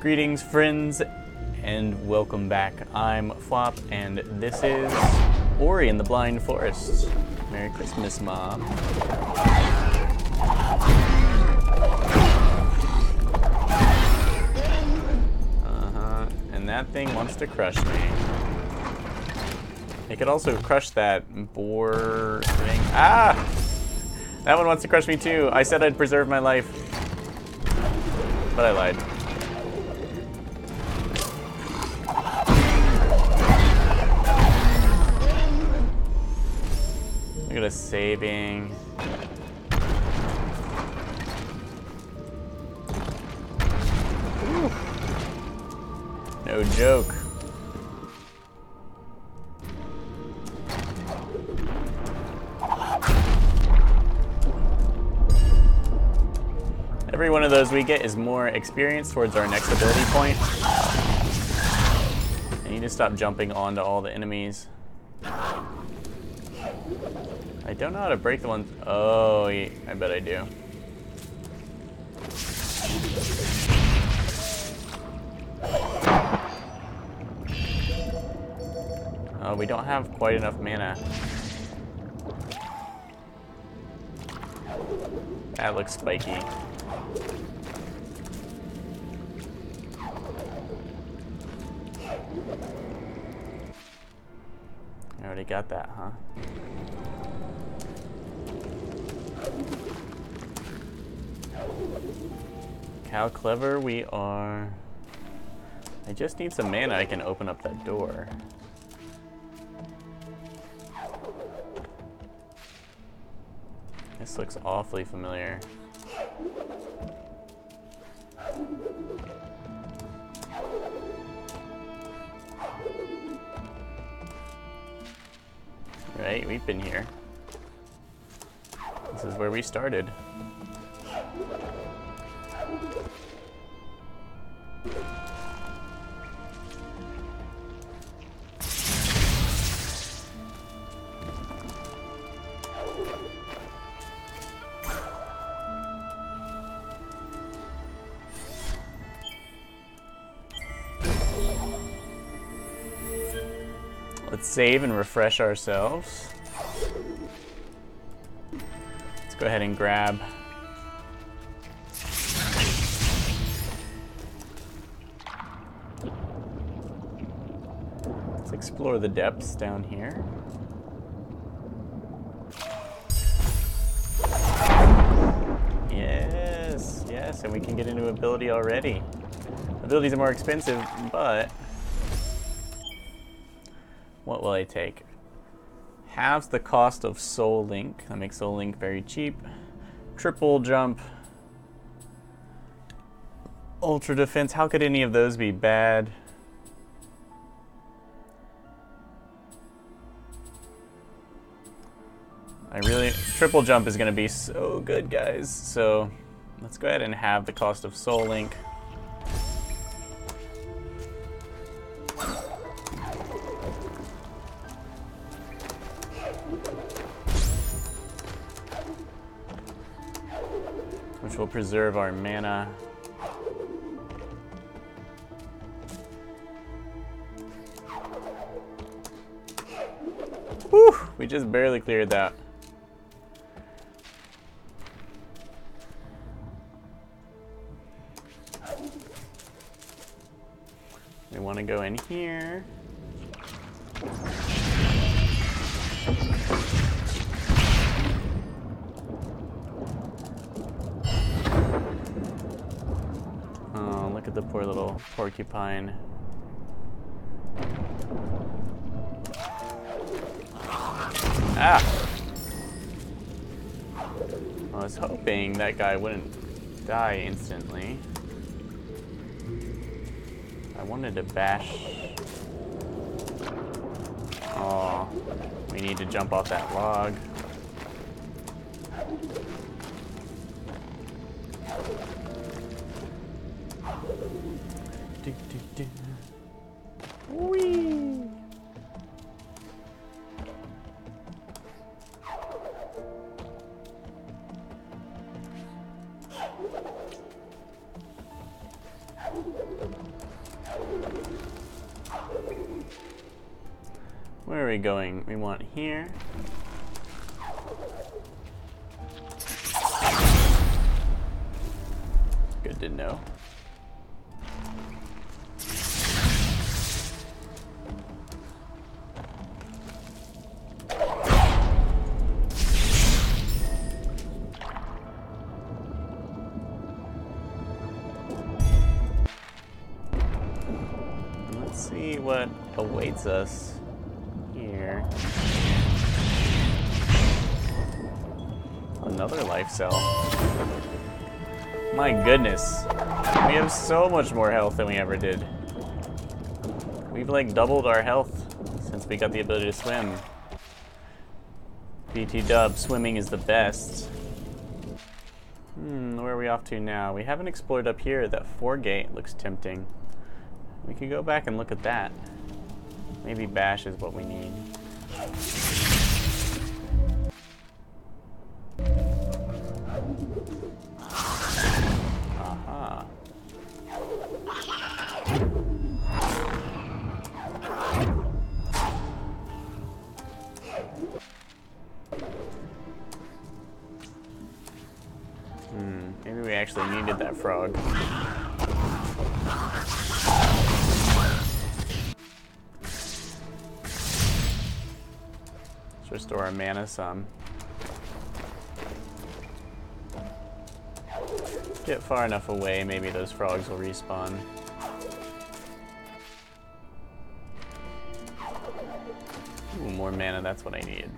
Greetings, friends, and welcome back. I'm Phwop, and this is Ori and the Blind Forest. Merry Christmas, Mom. Uh huh. And that thing wants to crush me. It could also crush that boar thing. Ah! That one wants to crush me too. I said I'd preserve my life. But I lied. At us saving. Whew. No joke. Every one of those we get is more experience towards our next ability point. I need to stop jumping onto all the enemies. I don't know how to break the ones. Oh, I bet I do. Oh, we don't have quite enough mana. That looks spiky. I already got that, huh? How clever we are. I just need some mana I can open up that door. This looks awfully familiar. Right, we've been here. This is where we started. Save and refresh ourselves. Let's go ahead and grab. Let's explore the depths down here. Yes, yes, and we can get into ability already. Abilities are more expensive, but what will I take? Halves the cost of Soul Link. That makes Soul Link very cheap. Triple jump. Ultra defense. How could any of those be bad? I really triple jump is going to be so good, guys. So let's go ahead and have the cost of Soul Link. Preserve our mana. Whew, we just barely cleared that. We want to go in here. Porcupine. Ah! I was hoping that guy wouldn't die instantly. I wanted to bash. Oh, we need to jump off that log. Do, do, do. Whee! Where are we going? We want here. Awaits us here. Another life cell. My goodness. We have so much more health than we ever did. We've like doubled our health since we got the ability to swim. BT dub, swimming is the best. Hmm, where are we off to now? We haven't explored up here. That four gate looks tempting. We could go back and look at that. Maybe bash is what we need. Mana some. Get far enough away, maybe those frogs will respawn. Ooh, more mana, that's what I need.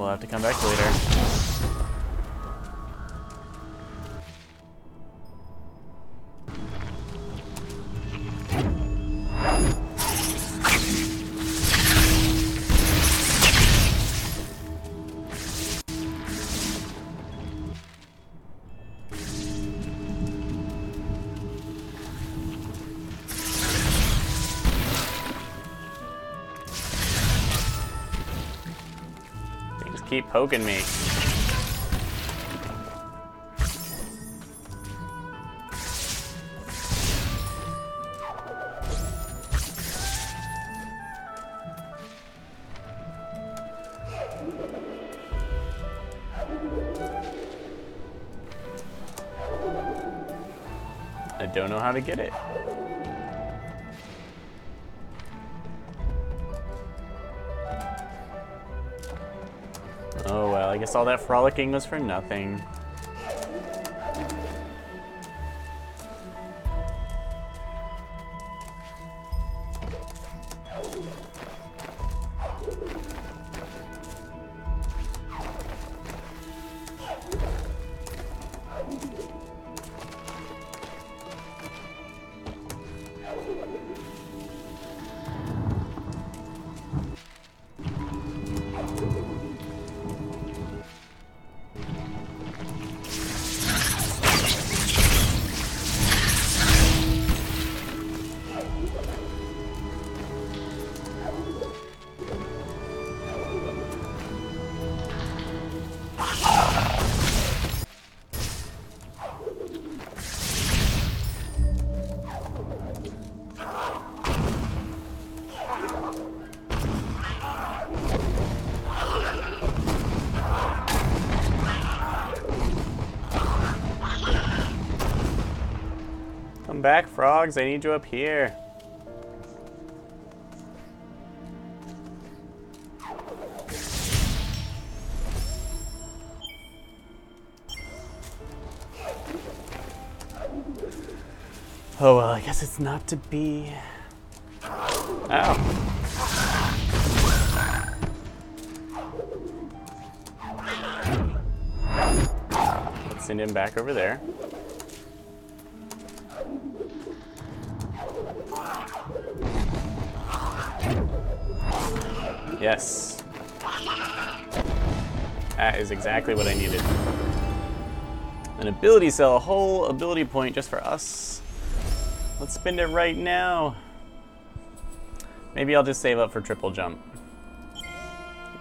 We'll have to come back later. Poking me. I don't know how to get it. I guess all that frolicking was for nothing. Back, frogs. I need you up here. Oh well, I guess it's not to be. Ow. Let's send him back over there. Yes. That is exactly what I needed. An ability cell, a whole ability point just for us. Let's spend it right now. Maybe I'll just save up for triple jump.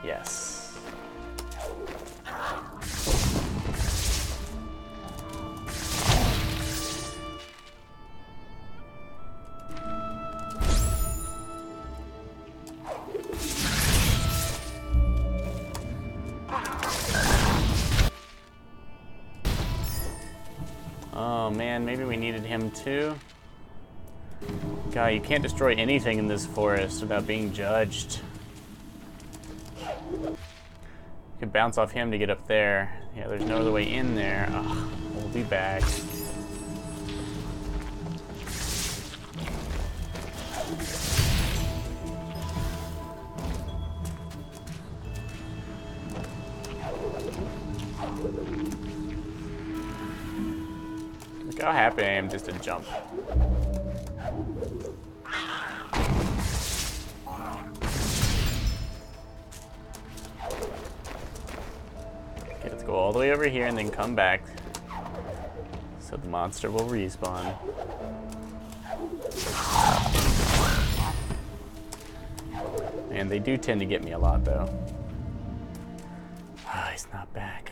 Yes. Too. God, you can't destroy anything in this forest without being judged. You could bounce off him to get up there. Yeah, there's no other way in there. Ugh, we'll be back. Look how happy I am just to jump. Okay, let's go all the way over here and then come back. So the monster will respawn. And they do tend to get me a lot though. Ah, he's not back.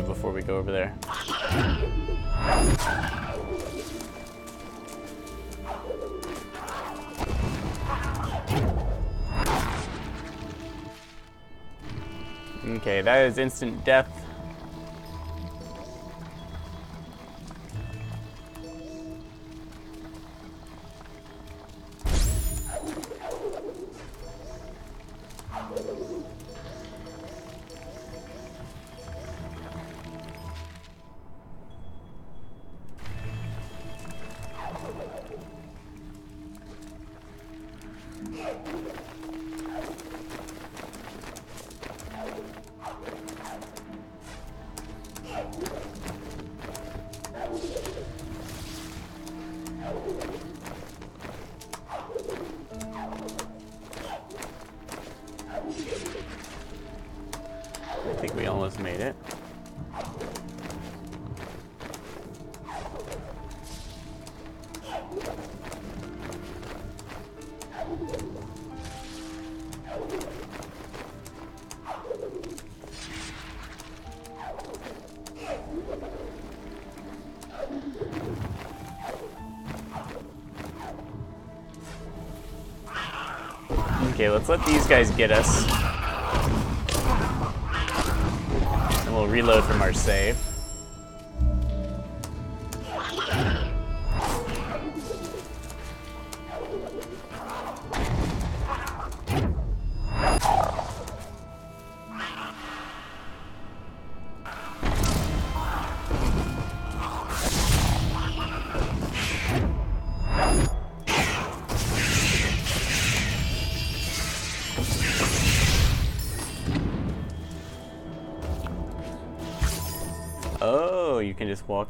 Before we go over there. Okay, that is instant death. Okay, let's let these guys get us. And we'll reload from our save.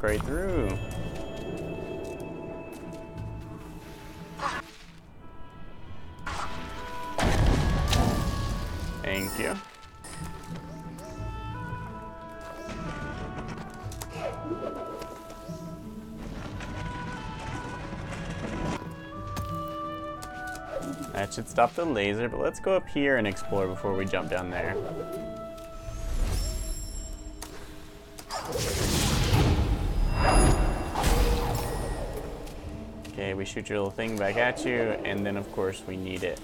Right through. Thank you. That should stop the laser, but let's go up here and explore before we jump down there. Shoot your little thing back at you, and then of course we need it.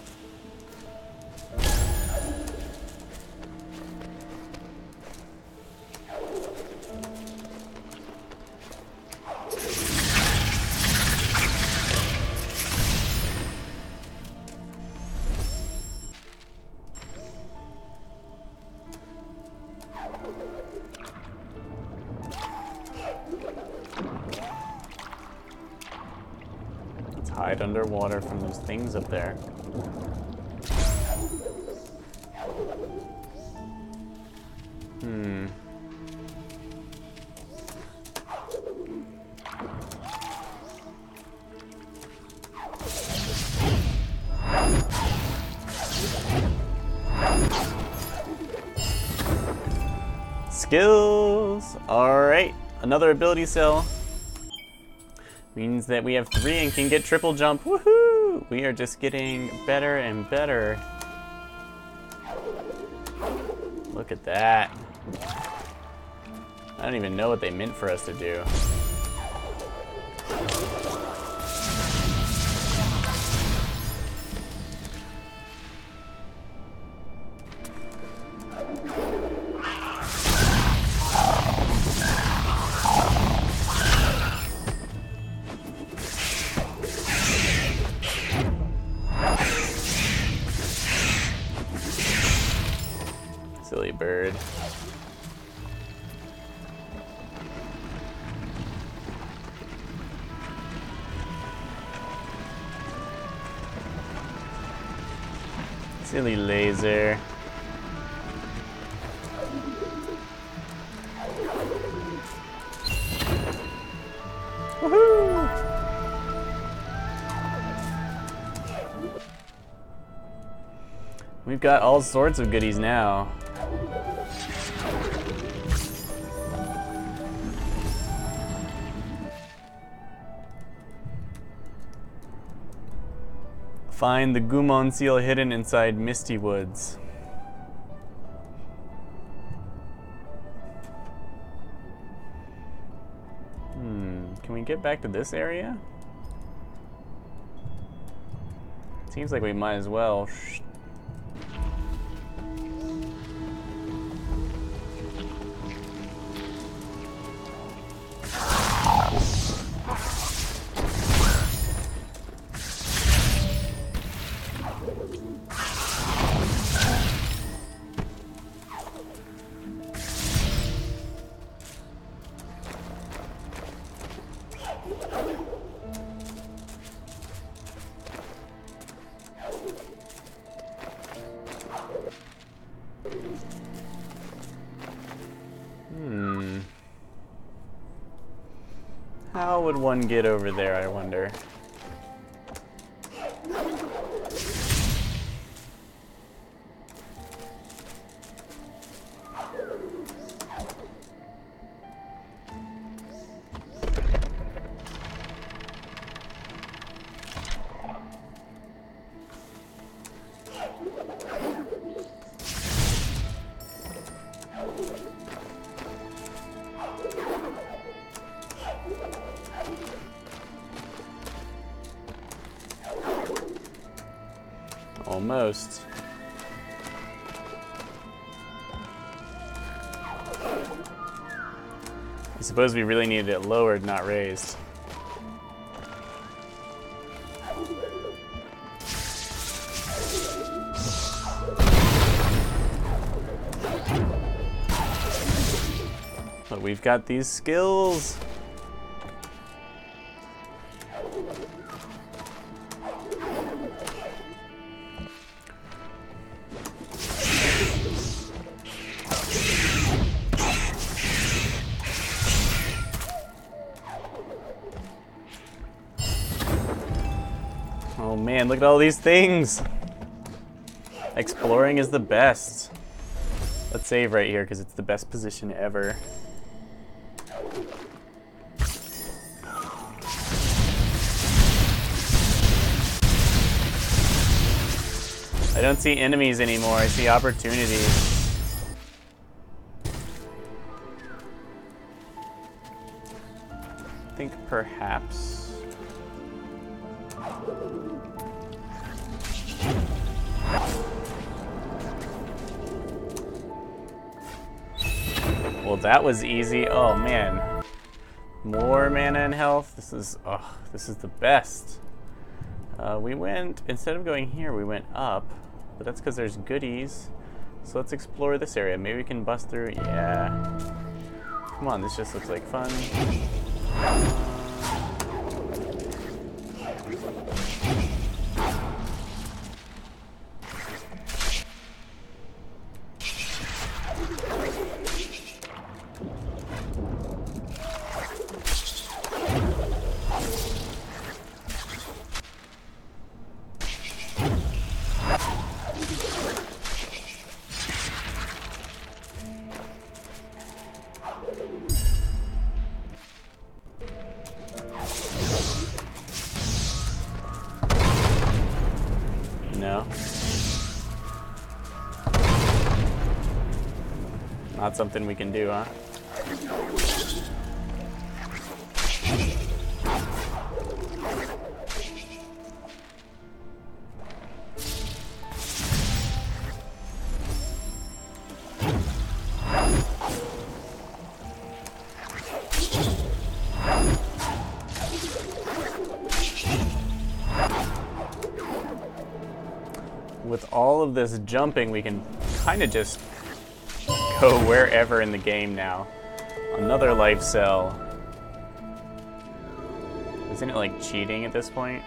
Skills! Alright, another ability cell. Means that we have three and can get triple jump. Woohoo! We are just getting better and better. Look at that. I don't even know what they meant for us to do. Silly bird. Silly laser. We've got all sorts of goodies now. Find the Gumon seal hidden inside Misty Woods. Hmm, can we get back to this area? Seems like we might as well. Shh. One get over there, I wonder? Almost. I suppose we really needed it lowered, not raised. But we've got these skills. Oh man, look at all these things. Exploring is the best. Let's save right here because it's the best position ever. I don't see enemies anymore. I see opportunities. I think perhaps... that was easy. Oh, man. More mana and health. This is, oh, this is the best. Uh, we went, instead of going here, we went up. But that's because there's goodies. So let's explore this area. Maybe we can bust through. Yeah. Come on, this just looks like fun. Not something we can do, huh? With all of this jumping, we can kind of just go wherever in the game now. Another life cell. Isn't it like cheating at this point?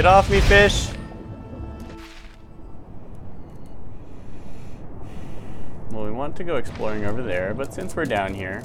Get off me, fish! Well, we want to go exploring over there, but since we're down here...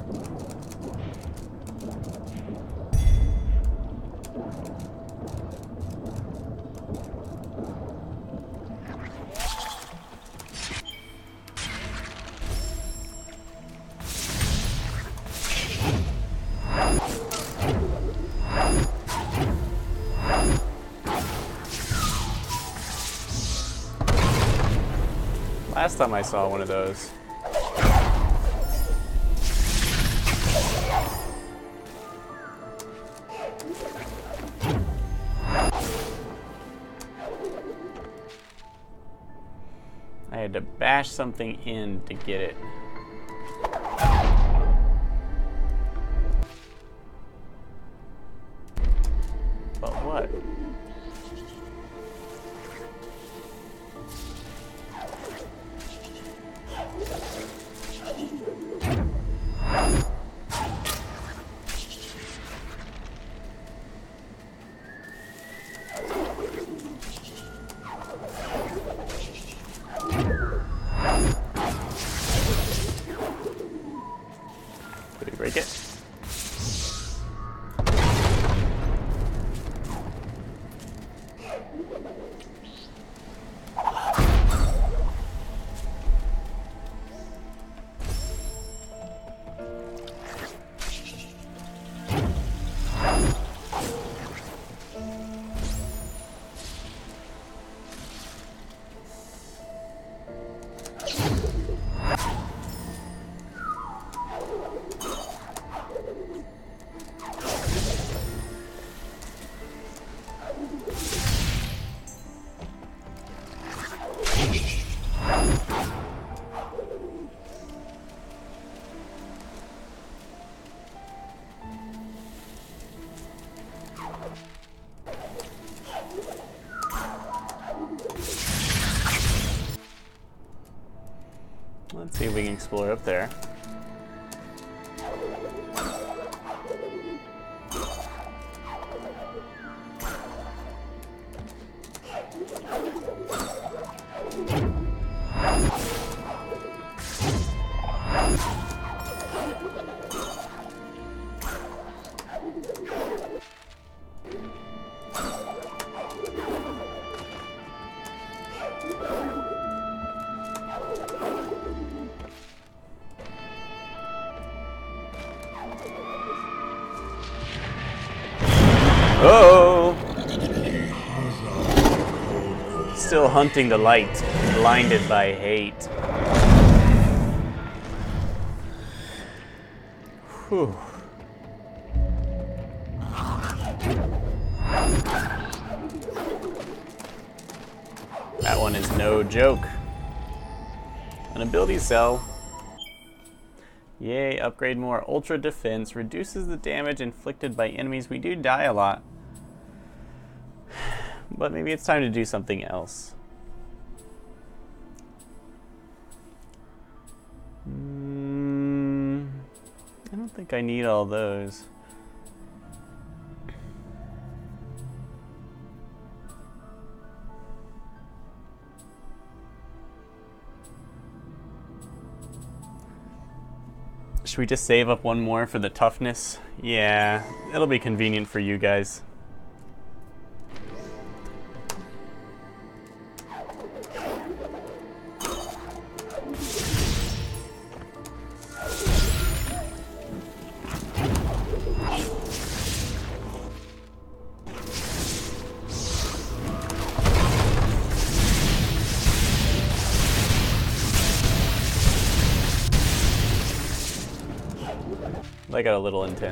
Last time I saw one of those. I had to bash something in to get it. Explore up there. Hunting the light, blinded by hate. Whew. That one is no joke. An ability cell. Yay, upgrade more. Ultra defense reduces the damage inflicted by enemies. We do die a lot. But maybe it's time to do something else. Think I need all those. Should we just save up one more for the toughness? Yeah, it'll be convenient for you guys.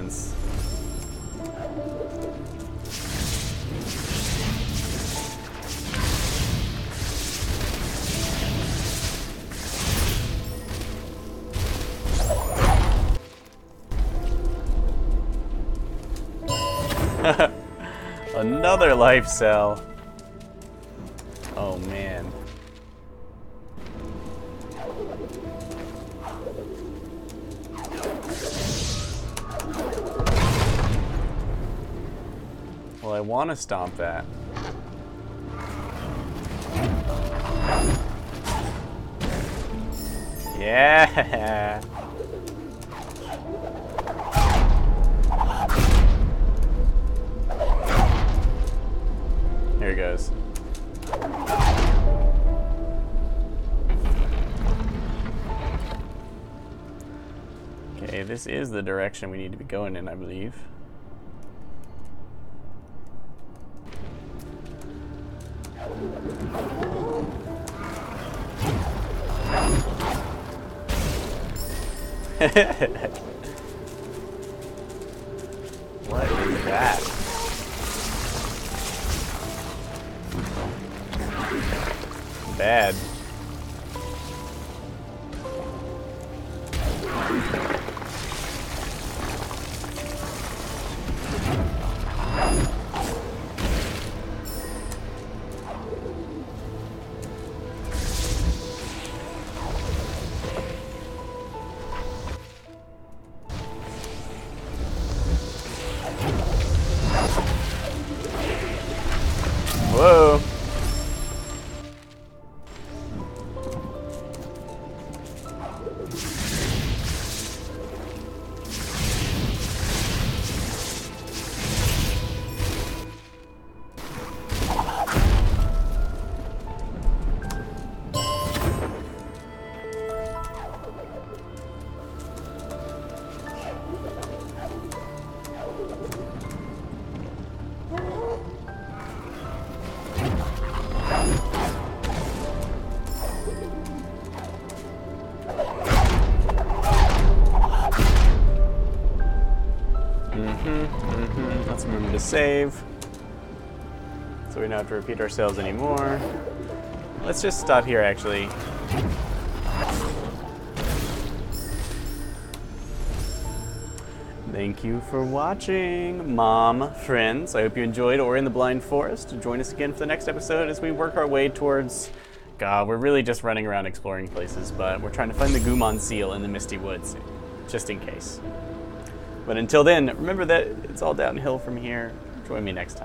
Intense. Another life cell. Oh man. I want to stomp that. Yeah. Here he goes. Okay, this is the direction we need to be going in, I believe. what is that? Bad. Save. So we don't have to repeat ourselves anymore. Let's just stop here, actually. Thank you for watching, mom, friends. I hope you enjoyed Ori and the Blind Forest. Join us again for the next episode as we work our way towards God, we're really just running around exploring places, but we're trying to find the Gumon seal in the Misty Woods, just in case. But until then, remember that it's all downhill from here. Join me next time.